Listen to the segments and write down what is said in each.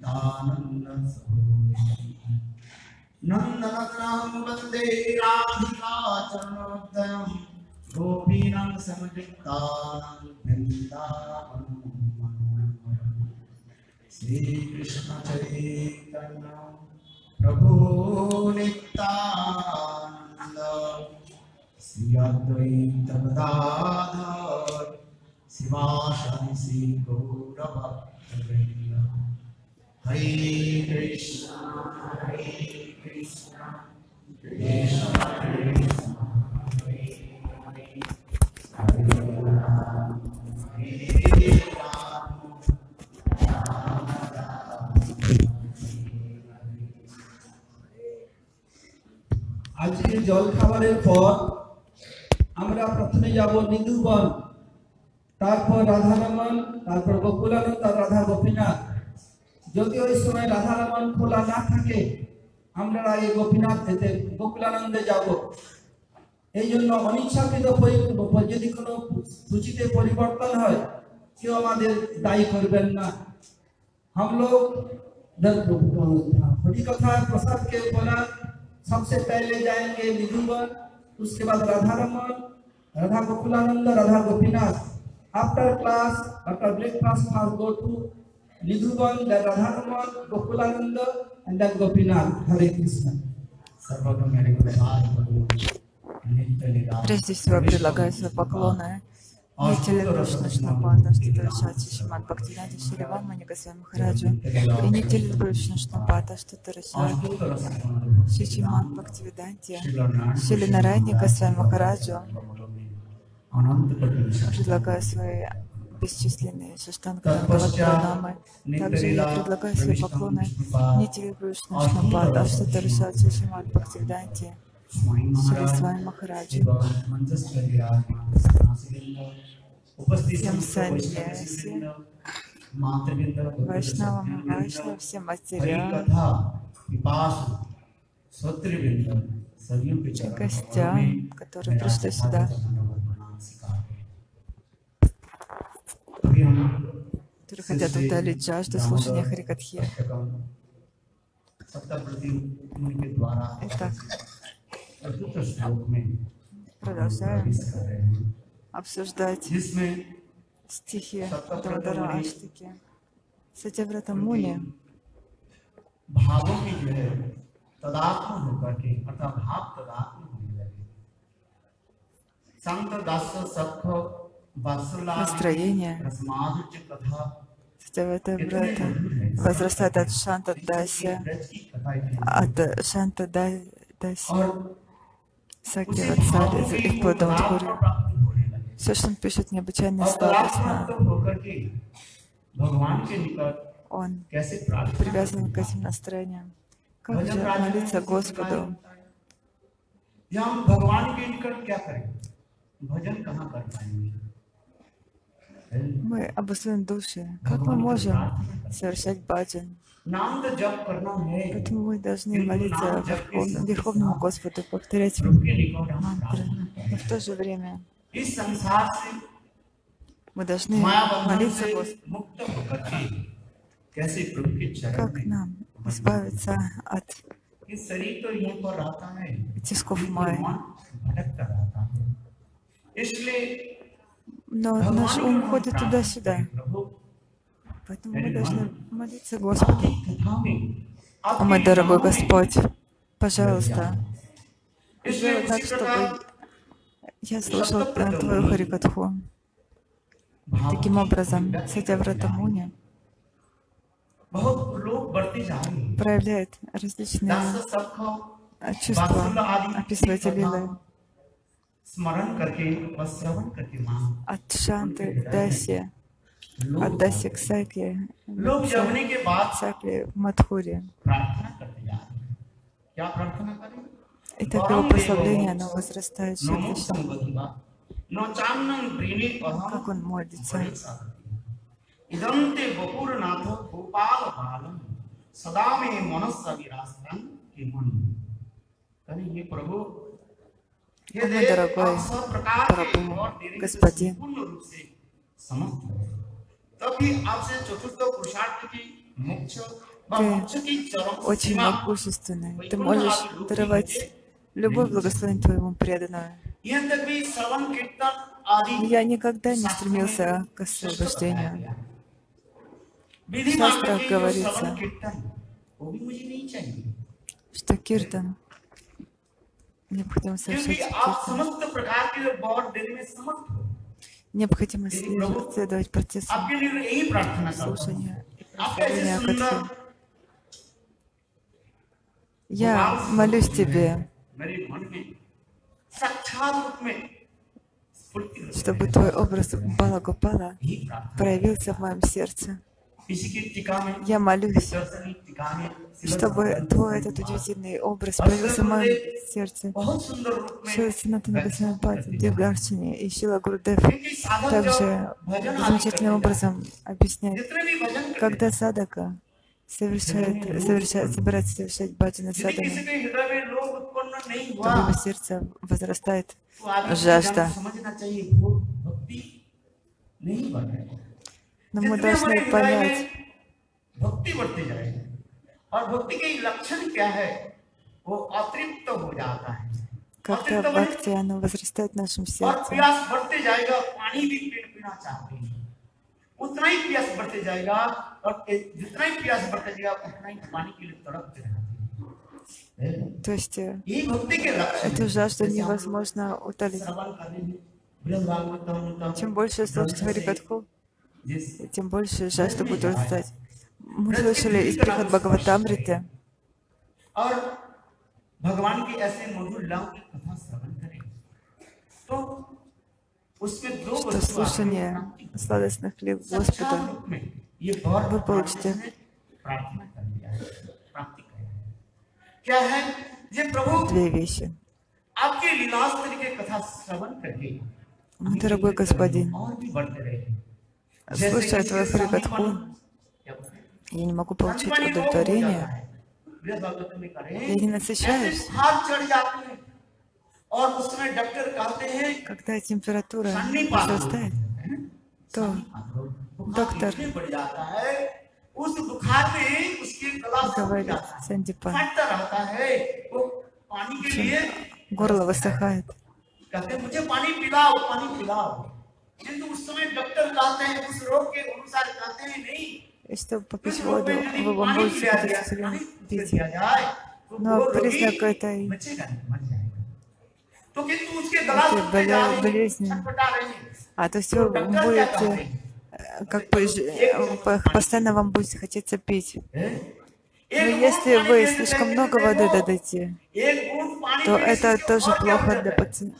नितानन्द नन्दनतनं वन्दे राधिका चरणोदयं गोपीनां समयुक्तानां वृन्दावनं मनोहरम् श्रीकृष्ण चैतन्य प्रभु नित्यानन्द श्री अद्वैत गदाधर शिवाशंसि गौरभक्तवृन्द আজকের জল খাবারের পর আমরা প্রথমে যাব নিধুবন তারপর রাধারমন, তারপর গোকুলানন্দ তার রাধা গোপীনাথ। যদি ওই সময় রাধারমন খোলা না থাকে আমরা আগে গোপীনাথ যেতে গোকুলানন্দে যাব এই জন্য অনিচ্ছাকৃত পরি- যদি কোনো সূচিতে পরিবর্তন হয় কেউ আমাদের দায়ী করবেন না हम लोग हरी कथा प्रसाद के उपरांत सबसे पहले जाएंगे निधुवन उसके बाद Radha Raman Radha Gokulanand Radha Gopinath after class after breakfast first go to Niruban, then Radhanaman, Gokulananda, and then Gopinath, Hare Krishna. Прежде всего предлагаются поклоны Нителя Кришна Штампада, Штатарачати, Шиман Бхактинади, Шириван, Манигасвай Махараджу, и Нителя Кришна Штампада, Штатарачати, Шичиман Бхактивиданти, Шили Нарайни Махараджу, предлагаю свои бесчисленные Шаштангават пранамы. Также я предлагаю свои поклоны Нитиле Кришна Шнапада, Штатарашати Шимат Бхактивиданти, Шри Свами Махараджу. Всем саньяси, Вайшнавам и Вайшнав, всем мастерям, гостям, которые пришли сюда которые хотят утолить жажду слушания Харикатхи. Итак, चतुर्थ श्लोक में продолжаем प्रवेश कर रहे हैं обсуждать जिसमें стихи Драмадара Аштаки. Сатяврата Муни भावों की जो है तदात्म होकर के अर्थात भाव तदात्म होने लगे संत दास सख वात्सला настроение रसमाधुर्य कथा Сатяврата Брата возрастает от Шанта Даси, ब्रज की कथा इतनी от Шанта Да- Даси, और Саки उसी Ватсали, भावों и की вплоть до तदात्म Мадхури. प्राप्ति होने लगे Все, что он пишет, необычайно और तदात्म сладостно. होकर के भगवान के निकट Он कैसे प्रार्थना привязан к करते हैं? этим настроениям. Как भजन же राज में молиться किसी Господу? प्रकार होता है। या हम भगवान के निकट क्या करें भजन कहाँ कर पाएंगे мы обусловлены души. Как мы можем совершать баджан? Поэтому мы должны молиться Верховному, Верховному Господу, повторять мантры. Но в то же время мы должны молиться Господу. Как нам избавиться от тисков Майя? но наш ум ходит туда-сюда. Поэтому мы должны молиться Господу. О мой дорогой Господь, пожалуйста, сделай так, чтобы я слушал Твою Харикатху. Таким образом, Сатя Вратамуни проявляет различные чувства, описывает лилы. स्मरण करके व श्रवण करके मां От Шанты к Даси, लोग от Даси к Саке, लोग जमने के बाद Саке в Мадхуре. प्रार्थना करते जा रहे हैं क्या प्रार्थना करें И так его прославление, оно возрастает все नमो выше. संबुद्धिवा न चान्नं प्रेणे Как он молится. इदन्ते बपुरनाथ गोपाल बालम सदा में मनस्सा विरासतन के मन कहे ये प्रभु ये О, мой дорогой Прабху, Господин. Ты очень могущественный. Ты можешь даровать любовь благословение твоему преданному. Я никогда не стремился к освобождению. В шастрах говорится, что киртан — Необходимо совершать Необходимо следовать процессу. Слушания Я молюсь Тебе, чтобы Твой образ Балагопала проявился в моем сердце. Я молюсь, чтобы Твой этот удивительный образ появился в моем сердце. Шила Синатана Гасанапати, Девгарчини и Шила Гурдев также замечательным образом объясняют, когда садака совершает, совершает, собирается совершать баджана садхана, то в его сердце возрастает. Жажда Но мы जितने должны हमारे हृदय понять, में भक्ति बढ़ती जाएगी और भक्ति के लक्षण क्या है वो अतृप्त हो जाता है когда अतृप्त бхакти, оно возрастает в нашем और сердце. प्यास बढ़ते जाएगा पानी भी पीना पीना चाहते हैं उतना ही प्यास बढ़ते जाएगा और ए- जितना ही प्यास बढ़ते जाएगा उतना ही पानी के लिए तड़पते रहते हैं То есть э, ये भक्ति के लक्षण эту हैं। жажду जैसे हम невозможно утолить. श्रवण कर रहे हैं, बृहद भागवतम, तम, Чем больше слушать ग्रंथ से Харикатху, जिस тем больше жажда будет растать. Мы слышали из Брихат Бхагаватамриты, और भगवान की ऐसे मधुर लीलाओं की कथा श्रवण करें तो उसमें दो что वस्तु आती हैं, слушание प्राप्ति сладостных лил साक्षात Господа रूप में ये बहुत вы получите. प्रार्थना कर लिया है प्राप्ति कर लिया है। क्या है ये प्रभु две вещи. आपके लीलास्त्र के कथा श्रवण करके Мой дорогой господин, और भी बढ़ते रहे слушая а твою припадку, я не могу получить удовлетворение, я не насыщаюсь. Когда температура возрастает, то доктор говорит Сандипан, горло высыхает. Это попить воду, вы вам будете исцелен пить. Но признак этой, этой болезни. А то все вы будете, э, как бы, э, постоянно вам будет хотеться пить. Но если вы слишком много воды дадите, то это тоже плохо для пациента.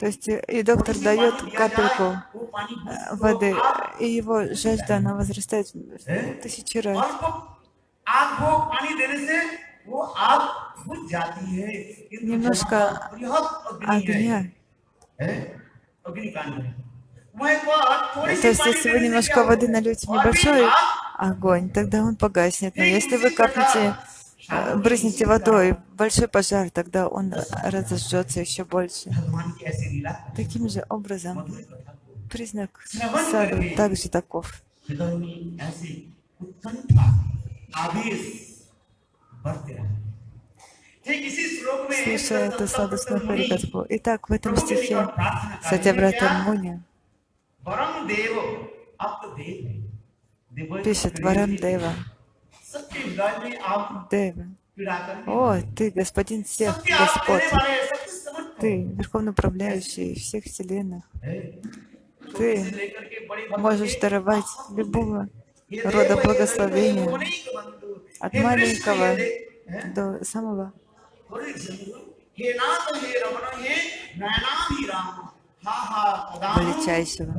То есть э, и доктор дает капельку э, воды, и его жажда, она возрастает в тысячи раз. Немножко огня. То есть, если вы немножко воды нальете в небольшой огонь, тогда он погаснет. Но если вы капнете а, брызните водой, большой пожар, тогда он разожжется еще больше. Таким же образом, признак саду также таков. Слушая эту сладостную харикатху. Итак, в этом стихе Сатябрата Муни пишет Варам Дева, Дева. О, Ты, Господин всех, Господь. Ты, Верховный Управляющий всех вселенных. Ты можешь даровать любого рода благословения, от маленького до самого. Величайшего.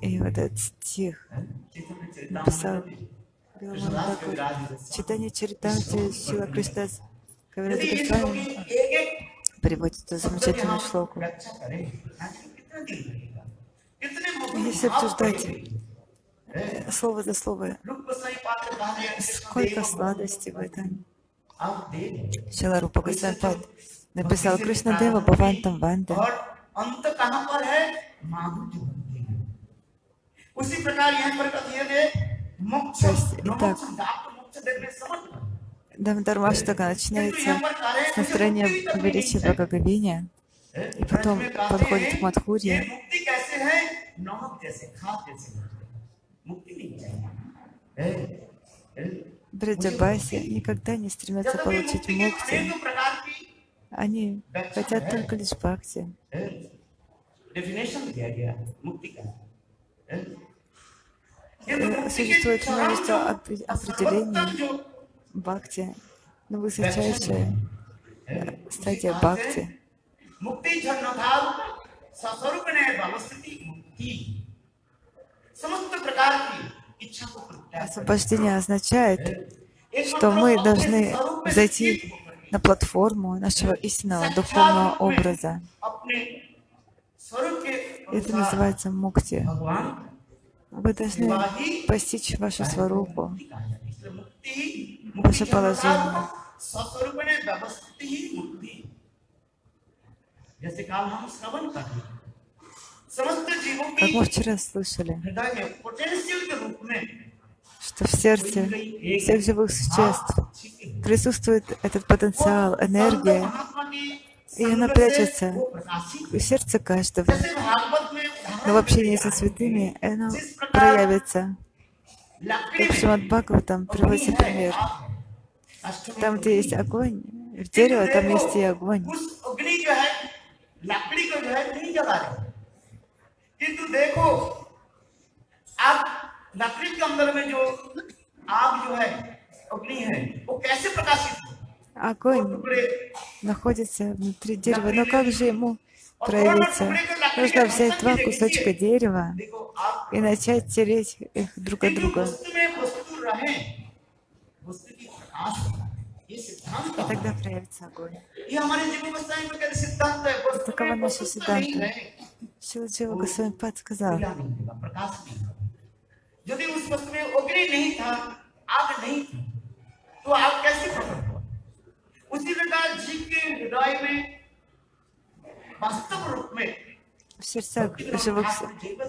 И вот этот стих написал Беломан Бакур. Читание чаритамрити Сила Христа Кавираджи Госвами приводит эту замечательную шлоку. Если обсуждать э, слово за слово, сколько сладости в этом. Шила Рупа Госвампад написал Кришна Дева Бавантам Ванда. उसी प्रकार यहाँ पर कथित है मोक्ष То есть, न итак, मोक्ष दाप्त मोक्ष देखने समर्थ Дhamматармаштака начинается с настроения величия Бхагаговиня, и потом подходит к Мадхурье. मुक्ति कैसे है नमक जैसे खाद जैसे मुक्ति नहीं चाहिए है? है? Бриджабаси никогда не стремятся जब भी получить मुक्ति के мукти. अनेक प्रकार की Они хотят только лишь бхакти. Существует множество определений бхакти, но высочайшая стадия бхакти. Освобождение означает, что мы должны зайти на платформу нашего истинного духовного образа. Это называется мукти. Вы должны постичь вашу сварупу, ваше положение. Как мы вчера слышали, что в сердце всех живых существ присутствует этот потенциал, энергия, и она संगत से прячется वो प्रकाशित в сердце каждого. जैसे भागवत में उदाहरण Но в общении दिया со है। святыми оно जिस प्रकार проявится. लकड़ी Как в में Шримад Бхагаватам приводится пример. अष्टमी Там, где есть огонь, в дерево, там есть и огонь. उस अग्नि जो है लकड़ी को जो है नहीं जला रहे किंतु देखो आप लकड़ी के अंदर में जो आग जो है अग्नि है वो कैसे प्रकाशित हो वो огонь находится внутри дерева, но как же ему проявиться? Нужно взять два кусочка дерева и начать тереть их друг от друга. И тогда проявится огонь. И такова наша сиданта. Шилджива Госвами подсказал. Если उस वस्तु में अग्नि नहीं था आग नहीं थी तो आग कैसे प्रकट हुआ उसी प्रकार जीव के हृदय में वास्तव रूप में в сердцах живых,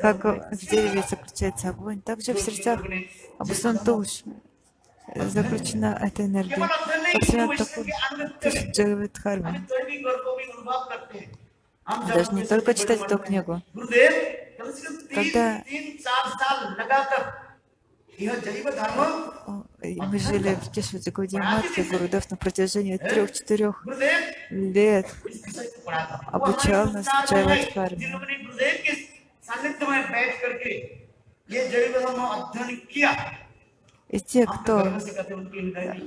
как в дереве заключается огонь, также в сердцах обусловлен душ заключена эта энергия. केवल अध्ययन नहीं Как कि Свят वो ईश्वर Такур के अंग пишет हम Джагавидхарма. दैवी गर्व को भी अनुभव करते हैं हम जब Даже не अपने только सबसे читать बड़े эту मन में, книгу. गुरुदेव कम से कम तीन Когда- мы жили в Кешвате Гудиматхе, Гурудев, на протяжении трех-четырех лет. Обучал нас Чайват Парни. И те, кто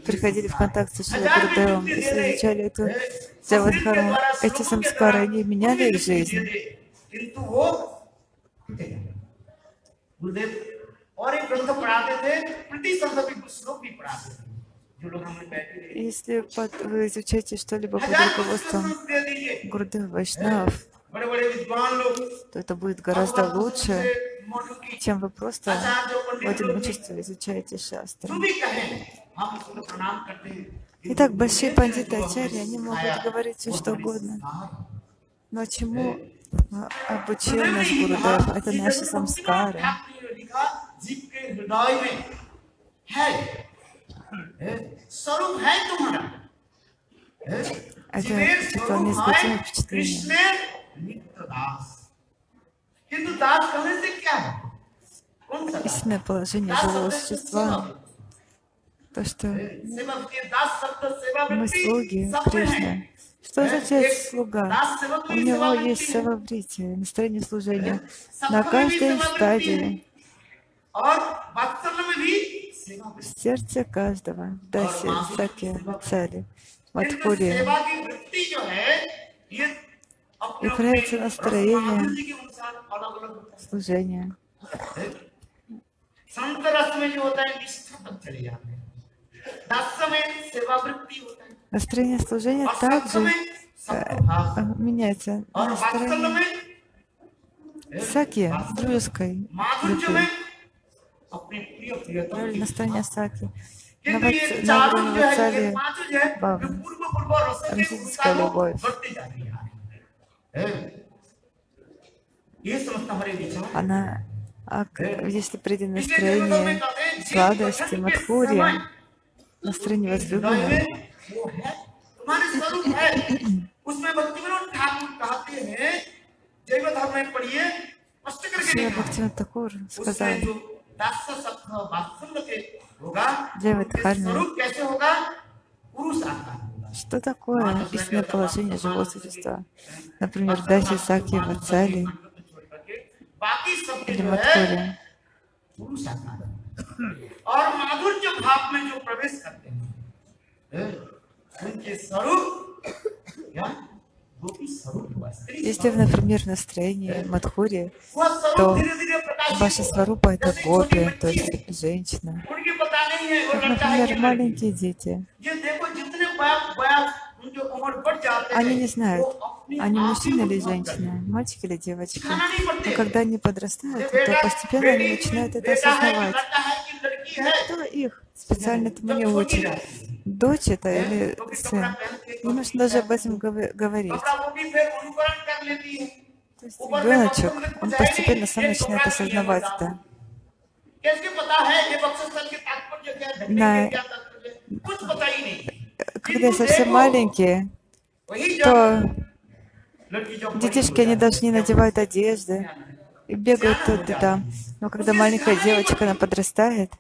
приходили в контакт с Шри Гурдевом и встречали эту Джавадхару, эти самскары, они меняли их жизнь. दे दे, किंतु वो टूटेगा। गुरुदेव और एक ग्रंथ पढ़ाते थे प्रति संदर्भ श्लोक भी पढ़ाते थे जो लोग हमने बैठे थे Если под- вы изучаете что-либо под हजार руководством पुस्तक दे दीजिए Гурудева Вайшнав, बड़े बड़े विद्वान लोग то это будет гораздо भगवत лучше, से मोटू की чем вы просто आचार्य в पंडित लोग भी одиночестве изучаете шастры. जो भी कहें हम उसको प्रणाम करते हैं Итак, большие गुरुदेव пандиты, जो हमें ачарьи, они могут सिखाया, говорить всё, वो что हमें угодно. सिखाया। Но чему а, обучил нас Гурудев? Это наши самскары. जीव के हृदय में है है, स्वरूप है तुम्हारा है, Это जीवेर такое स्वरूप неизгладимое है впечатление. कृष्ण नित्य दास किंतु दास कहने से क्या है कौन सा दास? Истинное положение दास живого शब्द से существа, सेवा। то, что सेवा के दास शब्द सेवा мы वृत्ति слуги सब में है Кришны. Что означает слуга? दास सेवक У में него सेवा есть वृत्ति है। сававритие, настроение служения सबको на में भी каждой सेवा वृत्ति है। стадии, Сердце каждого, да, саки, цели, матхури. Является настроение служения. Э, э, настроение служения также меняется. Настроение. саки, дружеской любви настроение стане Саки. Физическая любовь. Она, а, если придет настроение сладости, матхурия, настроение возлюбленного, Шри Бхактивинат Такур сказал, что такое истинное положение живого существа? Например, Даси Саки, Вацали или Матхури. और если вы, например, в настроении Мадхури, то ваша сварупа — это гопи, то есть женщина. Как, например, маленькие дети. Они не знают, они мужчина или женщина, мальчик или девочка. Но когда они подрастают, то постепенно они начинают это осознавать. Кто их специально этому не учит? Дочь это или сын? И нужно даже об этом говорить. То ребеночек, он постепенно сам начинает осознавать это. Да. На... Когда совсем маленькие, то детишки, они даже не надевают одежды и бегают тут и там. Но когда маленькая девочка, она подрастает,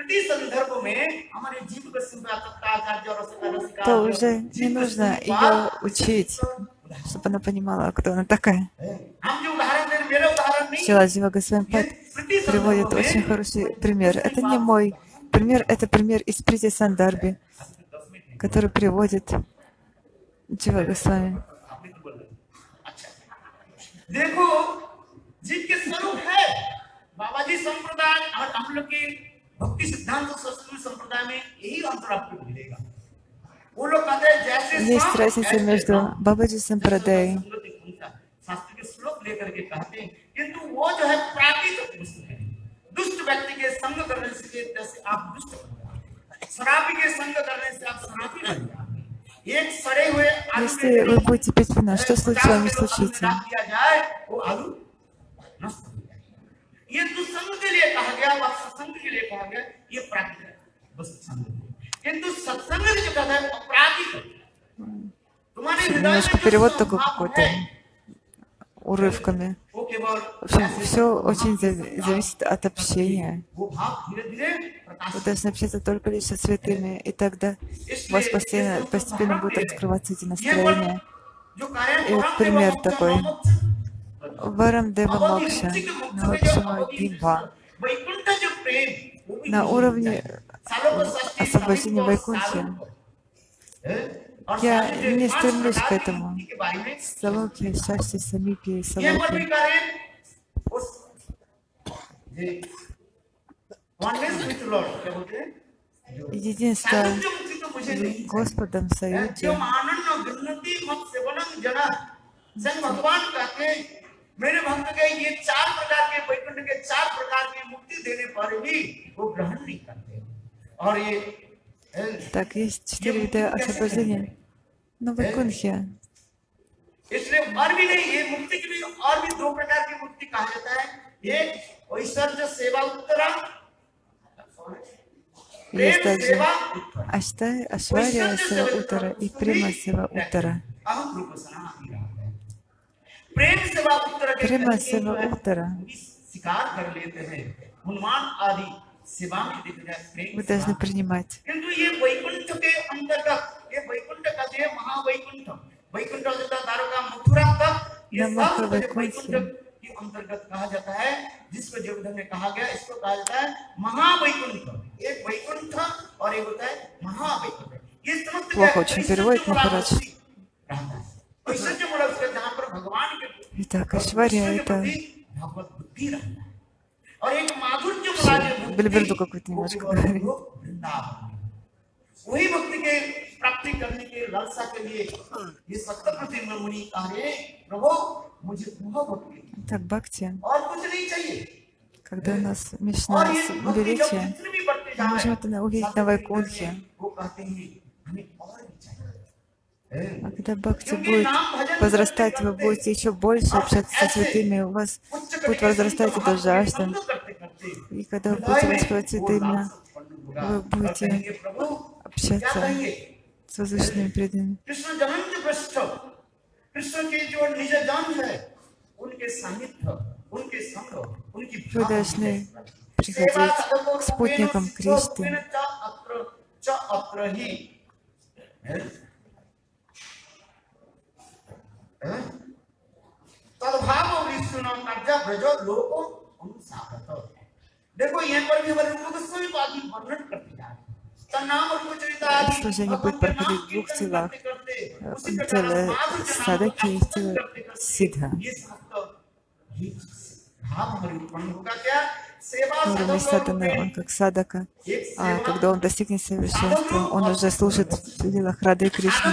है, हम ये कथा नहीं कह रहे प्रति संदर्भ में हमारे जीव का सिंहासत्ता आचार्य और रसिका रसिका то जो уже не जीव का нужно ее सिंहासत्ता, учить, чтобы она понимала, кто она такая. है। हम जो उदाहरण दे रहे मेरा उदाहरण नहीं Шиладжива Госвампад प्रति приводит संदर्भ очень में хороший пример. Это не мой пример, это пример из Прити Сандарби, который приводит Джива Госвами. अच्छा देखो जिनके स्वरूप है बाबा जी संप्रदाय और हम लोग के भक्ति सिद्धांत संस्कृत संप्रदाय में यही अंतर आपको मिलेगा वो लोग कहते हैं जैसे Есть सांप, разница ऐसे между सांप। Бабаджи Сампрадай शास्त्र के श्लोक लेकर के कहते हैं किंतु वो जो है प्राकृतिक वस्तु है दुष्ट व्यक्ति के संग करने से जैसे आप दुष्ट बन जाओगे शराबी के संग करने से आप शराबी बन जाओगे एक सड़े हुए आलू Если के вы будете пить вино, что с पचास вами किलो आलू में случится? डाल दिया जाए वो आलू नष्ट हो जाएगा ये दुष्संग के लिए कहा गया व सत्संग के लिए कहा गया ये प्राकृतिक वस्तु संग है। किंतु सत्संग जो कहता है अपराधिक तुम्हारे हृदय में Немножко जो перевод такой स्वभाव какой-то है, урывками. वो केवल В общем, ऐसे все очень зави- зависит от общения. वो भाव धीरे धीरे प्रकाशित Вы должны общаться только лишь со святыми, и тогда у вас постоянно, постепенно будут раскрываться эти настроения. जो कारण И вот परम пример देव такой. मोक्ष, Варам Дева भगवती Мокша, मुक्ति के मोक्ष на уровне освобождения Вайкунхи. Я не стремлюсь к этому. Салоки, Шасти, Самипи, Салоки. Единство Господом в Союзе. आनंद गन्नति मत सेवनम जना संग भगवान कहते हैं मेरे भक्त के ये चार प्रकार के वैकुंठ के चार प्रकार की मुक्ति देने पर भी वो ग्रहण नहीं करते और ये ए, Так, есть четыре вида освобождения. Но Вайкунхи, इसलिए और भी नहीं ये मुक्ति के लिए और भी दो प्रकार की मुक्ति कहा जाता है एक ऐश्वर्य सेवा उत्तरा есть प्रेम также सेवा उत्तरा Аштай, Ашвария, Сева Утара и Прима Сева Утара. प्रेम सेवा उत्तर के प्रेम तरीके सेवा जो है, उत्तर। वो भी स्वीकार कर लेते हैं हनुमान आदि सेवा में दिख जाए प्रेम Вы должны सेवा। принимать. किंतु ये वैकुंठ के अंतर्गत ये वैकुंठ का जो है महावैकुंठ वैकुंठ होता द्वारका मथुरा तक ये नमः सब जो वैकुंठ। वैकुंठ के अंतर्गत कहा जाता है जिसको जगधर में कहा गया इसको कहा जाता है महावैकुंठ एक वैकुंठ और एक होता है महावैकुंठ ये समस्त Плохо क्या- очень ऐश्वर्य переводит, मूला भगवान के Итак, Ашвария कृष्ण के это प्रति भगवत बुद्धि रहता है और एक माधुर्य मूला जो भक्ति, Бельберду какой-то वो немножко केवल говорит. वो वृंदावन में। वही भक्ति के प्राप्ति करने के लालसा के लिए ये सप्तप्रति मुनि कहा "हे प्रभु मुझे वह भक्ति Так, Бхакти, और कुछ नहीं चाहिए Когда у нас और Мишна ये с भक्ति जब величие, जितनी भी बढ़ते мы जाए можем это увидеть на Вайкунхе. Когда бхакти будет возрастать, вы будете еще больше общаться со святыми, у вас будет возрастать это жажда, И когда вы будете воспевать цветы вы будете общаться с воздушными преданными. Вы должны приходить к спутникам Кришны. च अत्र ही हैं? हैं? तद्भाव विष्णु कर्जा ब्रज लोको अनुसारत देखो यहाँ पर भी हमारे रूप गोस्वामी बात की वर्णन करते जा रहे हैं तन्नाम और कुचरिता आदि Служение будет भगवान के नाम проходить в двух कीर्तन телах. करते-करते, उसी В प्रकार теле माधुर्य नाम садаки и в कीर्तन теле करते-करते, сидха. ये समस्त ये भाव हमारे उत्पन्न होगा क्या सेवा Уровень सदगुरु садханы, में он как садака. एक А सेवा когда он достигнет совершенства, он уже служит в лилах Рады Кришны.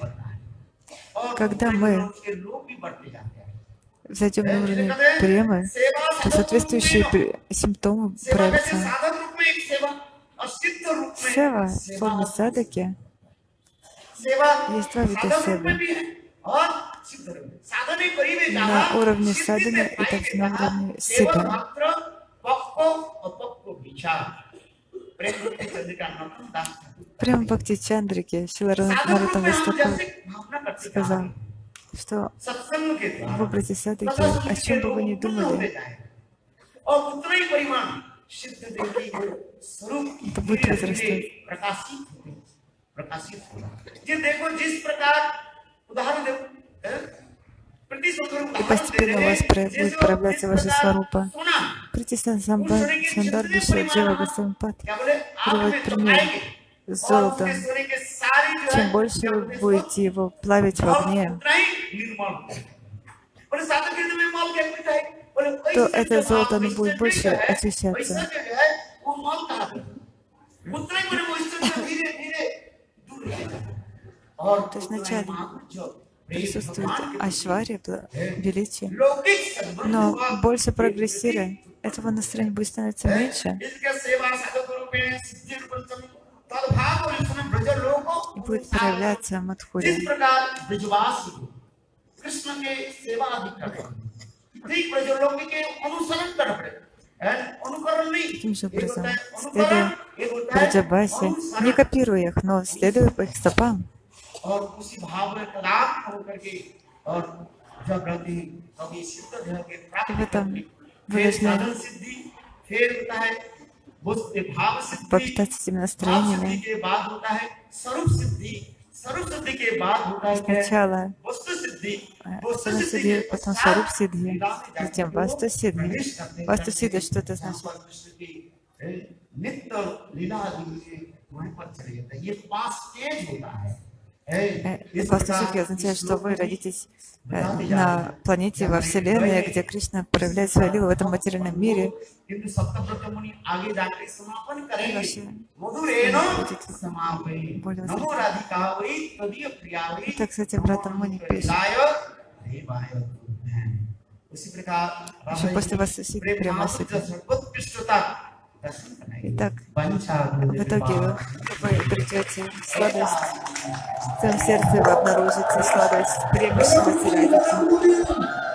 पड़ता है और Когда दूसरे мы लोग के लोग भी बढ़ते जाते हैं Зайдем на уровень премы, то соответствующие пре- симптомы सेवा वैसे проявятся. साधक रूप में एक सेवा और सिद्ध रूप में Сева в सेवा форме садаки सेवा Есть два вида साधक रूप सेवा. में भी है और सिद्ध रूप में साधने करीबे На जाना уровне सिद्धि साधने से и पाई также गई на जाना, уровне केवल सिद्ध. मात्र पक्को और पक्को विचार प्रेम के चंद्रिका नमन दास ठाकुर। Прямо Бхакти Чандрики Шилара साधक रूप Нарутам में हम Вастаку जैसे भावना करते जा сказал, रहे हैं, что सत्संग के द्वारा выбрать из садаки, तथा о उसके чем бы вы लोग ни उत्पन्न होते думали, जाएंगे। और उतना ही परिमाण सिद्ध देवी को स्वरूप की तो будет धीरे-धीरे возрастать. प्रकाशित होते प्रकाशित होगा ये देखो जिस प्रकार उदाहरण देखो हैं? प्रतिशोधन и постепенно у вас будет проявляться ваша сварупа. Притисна самбар душа дева гасампад приводит пример с золотом. Чем больше вы будете его плавить в огне, то это золото оно будет больше очищаться. То есть вначале присутствует Ашвари, величие. Но больше прогрессируя, этого настроения будет становиться меньше. И будет проявляться Мадхури. Таким же образом, следуя Браджабасе, не копируя их, но следуя по их стопам, और उसी भाव में तदात्म होकर के और जब रहते हैं कभी सिद्ध देह के प्राप्त И в этом करके, вы फिर должны साधन सिद्धि फिर होता है वो भाव सिद्धि Попитаться этими भाव सिद्धि настроениями. के बाद होता है स्वरूप सिद्धि स्वरूप सिद्धि के बाद होता है क्या? Сначала वस्तु सिद्धि э, वस्तु Сана सिद्धि Сидhi, के потом पश्चात Сваруп Сидhi, लीला में जाकर затем वो Васту Сидhi. प्रवेश करते हैं, Васту करते Сидhi, हैं, что это जहाँ значит? पर कृष्ण की ए, नित्य लीला आदि के वहीं पर चले जाते हैं ये पांच स्टेज होता है Э, Вастасуки означает, что вы родитесь э, на планете, во Вселенной, где Кришна проявляет свою лилу в этом материальном мире. Так, кстати, брата Муни пишет. После вас Сики Према Сики. Итак, в итоге вы придете в сладость, в своем сердце вы обнаружите сладость, пребывающего материализма.